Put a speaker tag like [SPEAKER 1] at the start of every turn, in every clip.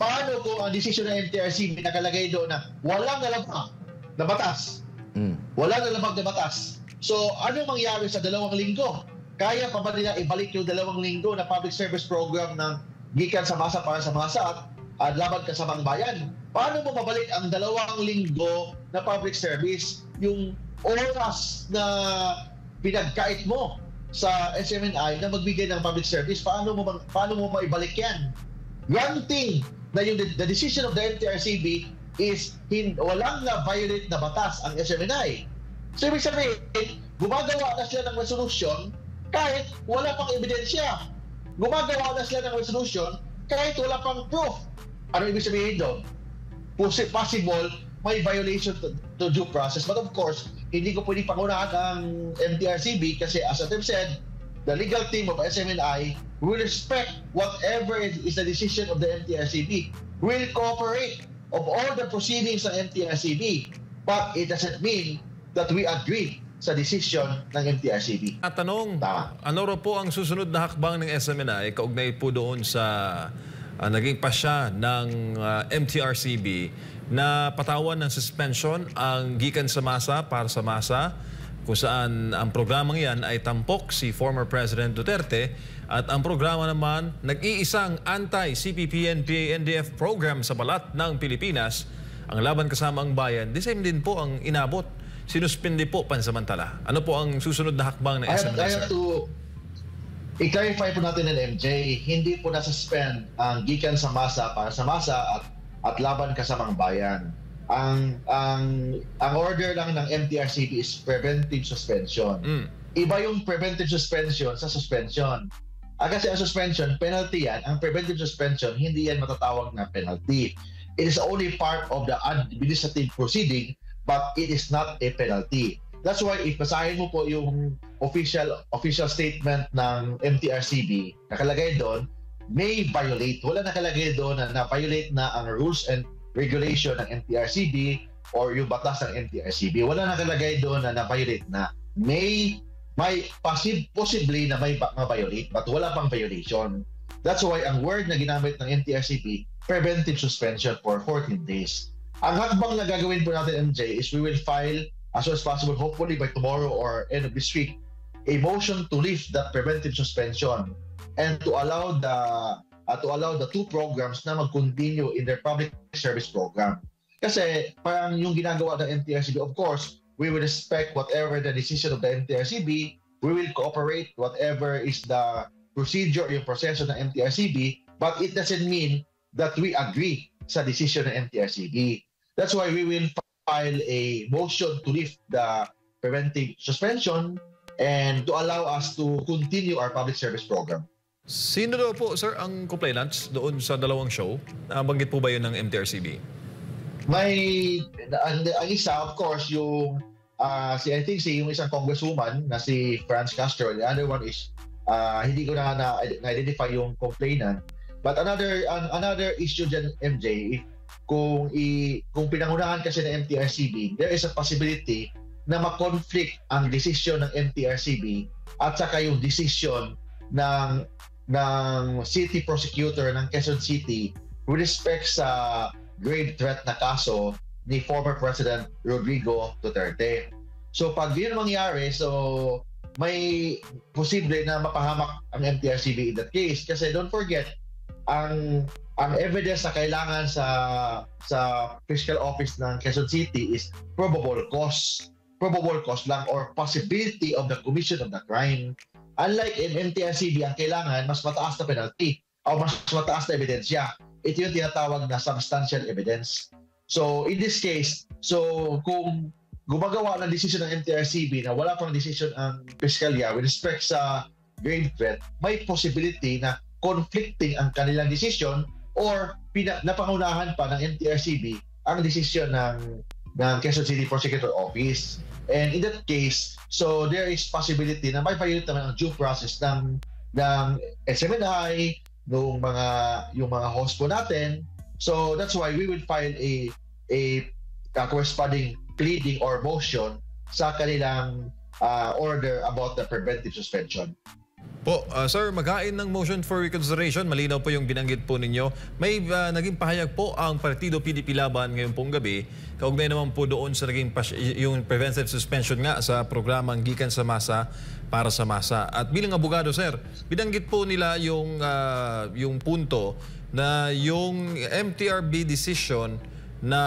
[SPEAKER 1] paano kung ang desisyon ng MTRC may nakalagay doon na walang nalabag na batas?
[SPEAKER 2] Mm.
[SPEAKER 1] Walang nalabag na batas. So, ano mangyari sa dalawang linggo? Kaya pa ba nila ibalik yung dalawang linggo na public service program ng gikan sa masa para sa masa at, at laban ka sa mga bayan? Paano mo mabalik ang dalawang linggo na public service? Yung oras na pinagkait mo sa SMNI na magbigay ng public service, paano mo paano mo maibalik yan? Granting na yung the decision of the MTRCB is hin, walang na violate na batas ang SMNI. So ibig sabihin, gumagawa na sila ng resolution kahit wala pang ebidensya. Gumagawa na sila ng resolution kahit wala pang proof. Ano ibig sabihin doon? Possible may violation to, to due process. But of course, hindi ko pwede pangunahan ang MTRCB kasi as I've said, the legal team of SMNI will respect whatever is the decision of the MTRCB, will cooperate of all the proceedings ng MTRCB. But it doesn't mean that we agree sa decision ng MTRCB.
[SPEAKER 3] At tanong,
[SPEAKER 1] Tama.
[SPEAKER 3] ano ro po ang susunod na hakbang ng SMNI kaugnay po doon sa ah, naging pasya ng ah, MTRCB na patawan ng suspension ang gikan sa masa para sa masa kung saan ang programang yan ay tampok si former President Duterte at ang programa naman nag-iisang anti-CPP-NPA-NDF program sa balat ng Pilipinas ang laban kasama ang bayan. The same din po ang inabot. Sinuspindi po pansamantala. Ano po ang susunod na hakbang ng
[SPEAKER 1] have,
[SPEAKER 3] SMNI,
[SPEAKER 1] I
[SPEAKER 3] sir?
[SPEAKER 1] have to i-clarify po natin ng MJ, hindi po nasuspend ang gikan sa masa para sa masa at at laban ka sa mga bayan. Ang ang ang order lang ng MTRCB is preventive suspension.
[SPEAKER 3] Mm.
[SPEAKER 1] Iba yung preventive suspension sa suspension. Ah, kasi ang suspension, penalty yan. Ang preventive suspension, hindi yan matatawag na penalty. It is only part of the administrative proceeding, but it is not a penalty. That's why if basahin mo po yung official official statement ng MTRCB, nakalagay doon, may violate. Wala nakalagay doon na na-violate na ang rules and regulation ng MTRCB or yung batas ng MTRCB. Wala nakalagay doon na na-violate na. May may possib, possibly na may ma-violate but wala pang violation. That's why ang word na ginamit ng MTRCB, preventive suspension for 14 days. Ang hakbang na gagawin po natin, MJ, is we will file as soon as possible, hopefully by tomorrow or end of this week, a motion to lift that preventive suspension and to allow the uh, to allow the two programs na mag-continue in their public service program. Kasi parang yung ginagawa ng MTRCB, of course, we will respect whatever the decision of the MTRCB. We will cooperate whatever is the procedure, yung proseso ng MTRCB, but it doesn't mean that we agree sa decision ng MTRCB. That's why we will file a motion to lift the preventive suspension and to allow us to continue our public service program.
[SPEAKER 3] Sino daw po, sir, ang complainants doon sa dalawang show? Nabanggit po ba yun ng MTRCB?
[SPEAKER 1] May ang, ang isa of course yung ah, si I think si yung isang congresswoman na si Franz Castro. The other one is ah, hindi ko na, na identify yung complainant. But another an- another issue dyan MJ kung i kung pinangunahan kasi ng MTRCB, there is a possibility na ma-conflict ang desisyon ng MTRCB at saka yung desisyon ng ng city prosecutor ng Quezon City with respect sa grave threat na kaso ni former President Rodrigo Duterte. So pag yun mangyari, so may posible na mapahamak ang MTRCB in that case. Kasi don't forget, ang ang evidence na kailangan sa sa fiscal office ng Quezon City is probable cause. Probable cause lang or possibility of the commission of the crime. Unlike in MTRCB, ang kailangan mas mataas na penalty o mas mataas na ebidensya. Ito yung tinatawag na substantial evidence. So in this case, so kung gumagawa ng decision ng MTRCB na wala pang decision ang piskalya with respect sa grave threat, may possibility na conflicting ang kanilang decision or pina, napangunahan pa ng MTRCB ang decision ng ng Quezon City Prosecutor Office. And in that case, so there is possibility na may violate naman ang due process ng ng SMNI, nung mga yung mga host po natin. So that's why we will file a a, a corresponding pleading or motion sa kanilang uh, order about the preventive suspension.
[SPEAKER 3] Po, uh, sir, maghain ng motion for reconsideration. Malinaw po yung binanggit po ninyo. May uh, naging pahayag po ang Partido PDP Laban ngayon pong gabi. Kaugnay naman po doon sa naging yung preventive suspension nga sa programang Gikan sa Masa para sa Masa. At bilang abogado, sir, binanggit po nila yung, uh, yung punto na yung MTRB decision na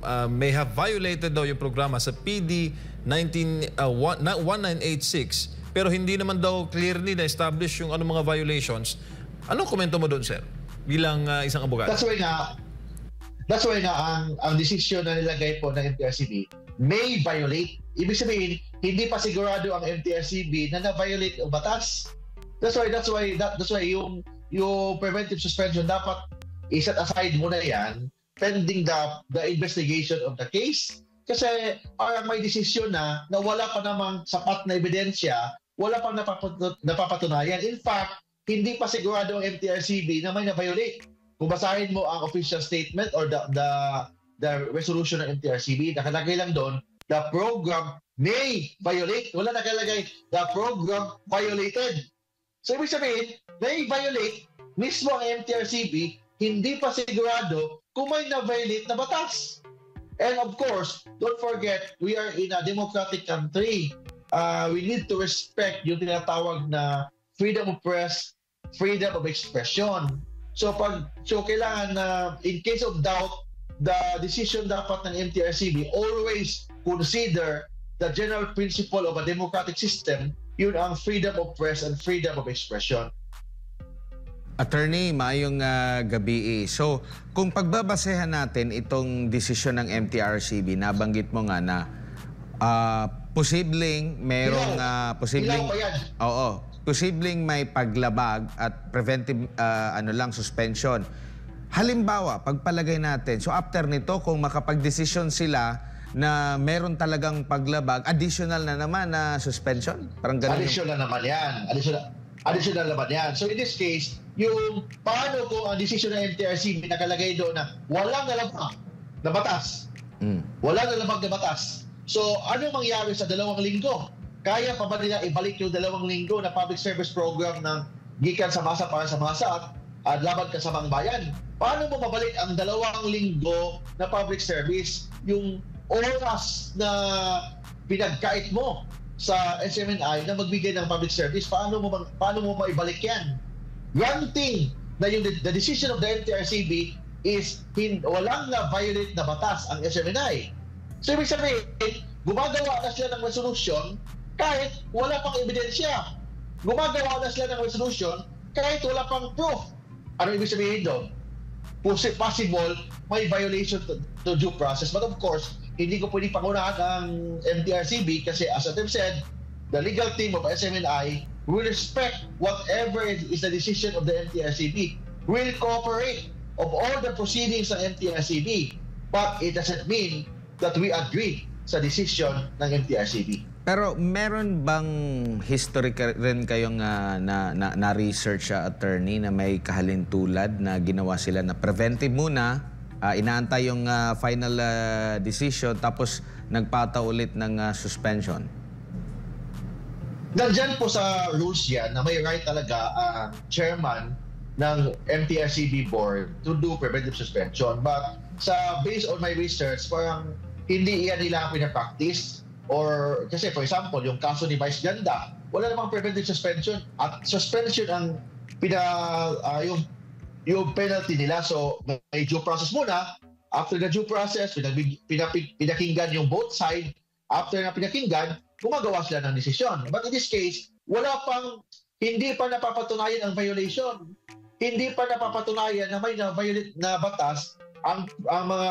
[SPEAKER 3] uh, may have violated daw yung programa sa PD 19, uh, 1986 pero hindi naman daw clearly na-establish yung ano mga violations. Anong komento mo doon, sir? Bilang uh, isang abogado.
[SPEAKER 1] That's why nga, that's why nga ang, ang desisyon na nilagay po ng MTRCB may violate. Ibig sabihin, hindi pa sigurado ang MTRCB na na-violate ang batas. That's why, that's why, that, that's why yung, yung preventive suspension dapat iset aside muna yan pending the, the investigation of the case. Kasi parang may desisyon na na wala pa namang sapat na ebidensya wala pang napapatunayan. In fact, hindi pa sigurado ang MTRCB na may na-violate. Kung basahin mo ang official statement or the, the, the resolution ng MTRCB, nakalagay lang doon, the program may violate. Wala nakalagay, the program violated. So, ibig sabihin, may violate mismo ang MTRCB, hindi pa sigurado kung may na-violate na batas. And of course, don't forget, we are in a democratic country uh, we need to respect yung tinatawag na freedom of press, freedom of expression. So pag so kailangan na uh, in case of doubt, the decision dapat ng MTRCB always consider the general principle of a democratic system, yun ang freedom of press and freedom of expression.
[SPEAKER 2] Attorney, maayong uh, gabi. So, kung pagbabasehan natin itong desisyon ng MTRCB, nabanggit mo nga na uh, posibleng merong uh, posibleng Oo, posibleng may paglabag at preventive uh, ano lang suspension. Halimbawa, pagpalagay natin, so after nito kung makapag-desisyon sila na meron talagang paglabag, additional na naman na suspension?
[SPEAKER 1] Parang ganun. Additional yung... naman yan. Additional, additional naman yan. So in this case, yung paano kung ang decision ng MTRC nakalagay doon na walang nalabag na batas. Mm. Walang nalabag na batas So, ano mangyari sa dalawang linggo? Kaya pa ba nila ibalik yung dalawang linggo na public service program ng gikan sa masa para sa masa at, at laban ka sa bayan? Paano mo mabalik ang dalawang linggo na public service? Yung oras na pinagkait mo sa SMNI na magbigay ng public service, paano mo paano mo maibalik yan? Granting na yung the decision of the MTRCB is hin, walang na violate na batas ang SMNI So, ibig sabihin, gumagawa na sila ng resolution kahit wala pang ebidensya. Gumagawa na sila ng resolution kahit wala pang proof. Ano ibig sabihin doon? Possible may violation to, to due process. But of course, hindi ko pwedeng pangunahan ang MTRCB kasi as I've said, the legal team of SMNI will respect whatever is the decision of the MTRCB. Will cooperate of all the proceedings ng MTRCB. But it doesn't mean that we agree sa decision ng MTRCB.
[SPEAKER 2] Pero meron bang history rin kayong uh, na, na, na research uh, attorney na may kahalintulad na ginawa sila na preventive muna, uh, inaantay yung uh, final uh, decision tapos nagpata ulit ng uh, suspension?
[SPEAKER 1] Nandyan po sa rules yan na may right talaga ang uh, chairman ng MTRCB board to do preventive suspension. But sa based on my research, parang hindi iyan nila pinapractice. Or kasi for example, yung kaso ni Vice Ganda, wala namang preventive suspension. At suspension ang pina uh, yung yung penalty nila. So may due process muna. After the due process pinag, pinapig, pinakinggan yung both side. After na pinakinggan gumagawa sila ng desisyon. But in this case wala pang hindi pa napapatunayan ang violation. Hindi pa napapatunayan na may na-violate na batas ang ang mga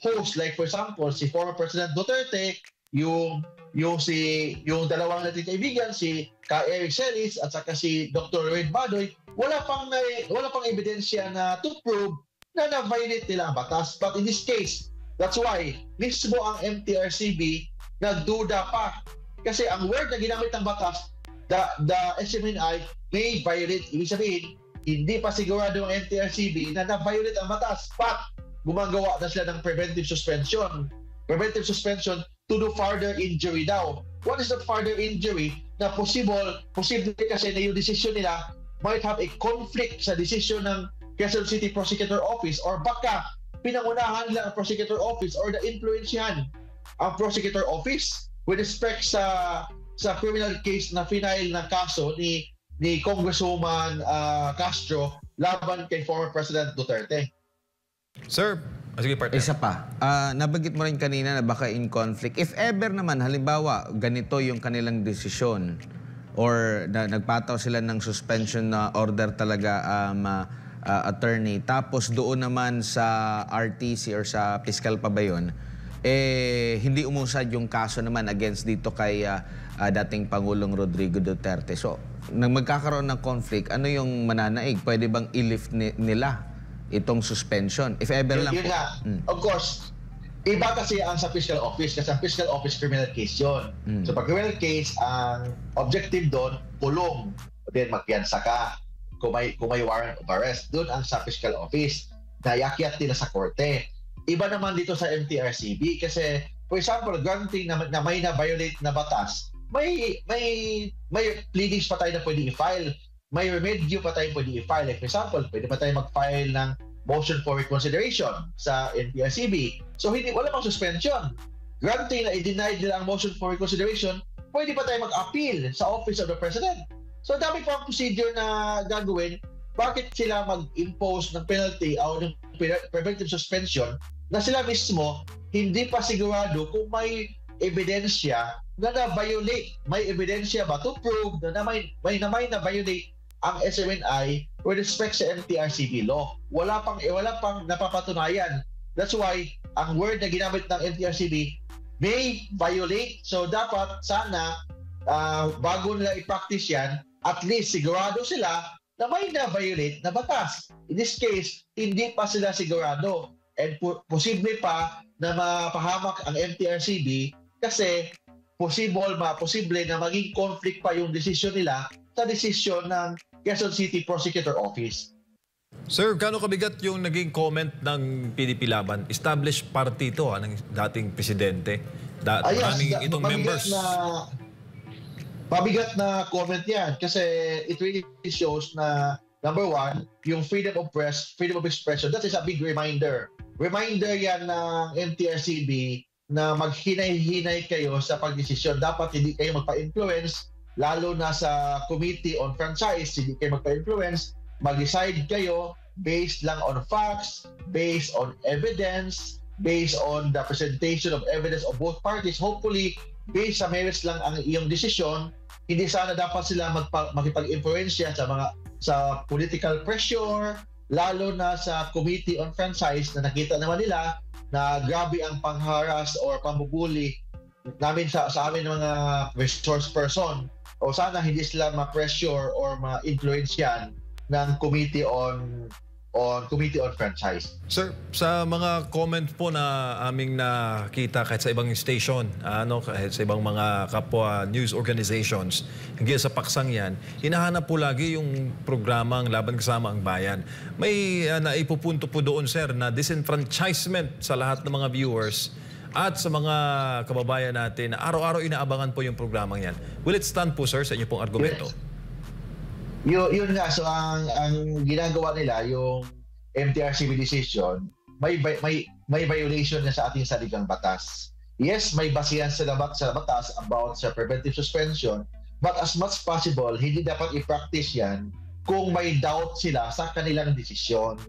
[SPEAKER 1] host like for example si former President Duterte, yung yung si yung dalawang nating kaibigan si Ka Eric Celis at saka si Dr. Red Badoy, wala pang wala pang ebidensya na to prove na na-violate nila ang batas. But in this case, that's why mismo ang MTRCB nagduda pa. Kasi ang word na ginamit ng batas, the, the SMNI may violate. Ibig sabihin, hindi pa sigurado ang MTRCB na na-violate ang batas. But gumagawa na sila ng preventive suspension. Preventive suspension to do further injury daw. what is the further injury na possible, posible kasi na yung decision nila might have a conflict sa decision ng Quezon City Prosecutor Office or baka pinangunahan nila ang Prosecutor Office or the influensyahan ang Prosecutor Office with respect sa sa criminal case na final ng kaso ni ni Congresswoman uh, Castro laban kay former President Duterte.
[SPEAKER 3] Sir, ah, sige partner.
[SPEAKER 2] Isa pa, uh, nabanggit mo rin kanina na baka in conflict. If ever naman, halimbawa, ganito yung kanilang desisyon or na, nagpataw sila ng suspension na order talaga um, uh, uh, attorney, tapos doon naman sa RTC or sa fiscal pa ba yun, eh, hindi umusad yung kaso naman against dito kay uh, uh, dating Pangulong Rodrigo Duterte. So, nang magkakaroon ng conflict, ano yung mananaig? Pwede bang i-lift ni- nila itong suspension? If ever
[SPEAKER 1] Yun,
[SPEAKER 2] lang
[SPEAKER 1] yun
[SPEAKER 2] po.
[SPEAKER 1] nga.
[SPEAKER 2] Mm.
[SPEAKER 1] Of course, iba kasi ang sa fiscal office kasi ang fiscal office criminal case yun.
[SPEAKER 2] Mm.
[SPEAKER 1] So pag criminal case, ang objective doon, kulong. Then magpiyansa ka kung may, kung may warrant of arrest. Doon ang sa fiscal office. Nayakyat nila sa korte. Iba naman dito sa MTRCB kasi for example, granting na, na may na-violate na batas, may may may pleadings pa tayo na pwede i-file. May remedyo pa tayo pwede i-file. Like, for example, pwede pa tayo mag-file ng motion for reconsideration sa NPRCB. So hindi wala pang suspension. Granting na i-deny nila ang motion for reconsideration, pwede pa tayo mag-appeal sa Office of the President. So dami pang procedure na gagawin. Bakit sila mag-impose ng penalty o ng pre- preventive suspension na sila mismo hindi pa sigurado kung may ebidensya na na-violate. May ebidensya ba to prove na, na may, may na may na-violate ang SMNI with respect sa MTRCB law. Wala pang eh, wala pang napapatunayan. That's why ang word na ginamit ng MTRCB may violate. So dapat sana uh, bago nila i-practice yan, at least sigurado sila na may na-violate na batas. In this case, hindi pa sila sigurado. And po- posible pa na mapahamak ang MTRCB kasi possible ma posible na maging conflict pa yung desisyon nila sa desisyon ng Quezon City Prosecutor Office.
[SPEAKER 3] Sir, gaano kabigat yung naging comment ng PDP Laban? Established party ito ah, ng dating presidente. Da-
[SPEAKER 1] Ah, yes,
[SPEAKER 3] maraming itong members.
[SPEAKER 1] Na, mabigat na comment yan kasi it really shows na number one, yung freedom of press, freedom of expression, that is a big reminder. Reminder yan ng MTRCB na maghinay-hinay kayo sa pagdesisyon. Dapat hindi kayo magpa-influence, lalo na sa Committee on Franchise, hindi kayo magpa-influence. Mag-decide kayo based lang on facts, based on evidence, based on the presentation of evidence of both parties. Hopefully, based sa merits lang ang iyong desisyon, hindi sana dapat sila magpa- makipag-influensya sa mga sa political pressure, lalo na sa Committee on Franchise na nakita naman nila na grabe ang pangharas or pambubuli namin sa, sa amin mga resource person o sana hindi sila ma-pressure or ma-influensyan ng Committee on on Committee on Franchise.
[SPEAKER 3] Sir, sa mga comment po na aming nakita kahit sa ibang station, ano, kahit sa ibang mga kapwa news organizations, hingga sa paksang yan, hinahanap po lagi yung programang Laban Kasama ang Bayan. May uh, naipupunto po doon, sir, na disenfranchisement sa lahat ng mga viewers at sa mga kababayan natin na araw-araw inaabangan po yung programang yan. Will it stand po, sir, sa inyo pong argumento?
[SPEAKER 1] Yun, yun nga, so ang, ang ginagawa nila, yung MTRCB decision, may, may, may violation na sa ating saligang batas. Yes, may basihan sa, bat, sa batas about sa preventive suspension, but as much possible, hindi dapat i-practice yan kung may doubt sila sa kanilang desisyon.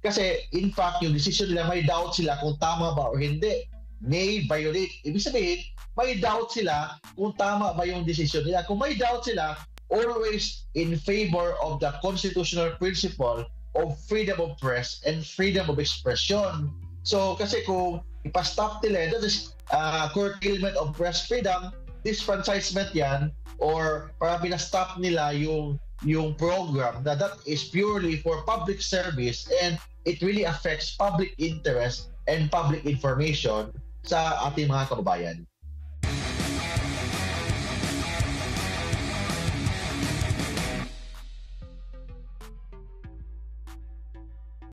[SPEAKER 1] Kasi in fact, yung decision nila, may doubt sila kung tama ba o hindi. May violate. Ibig sabihin, may doubt sila kung tama ba yung decision nila. Kung may doubt sila, always in favor of the constitutional principle of freedom of press and freedom of expression. So kasi kung ipastop nila, that is uh, curtailment of press freedom, disfranchisement yan, or parang pinastop nila yung yung program na that is purely for public service and it really affects public interest and public information sa ating mga kababayan.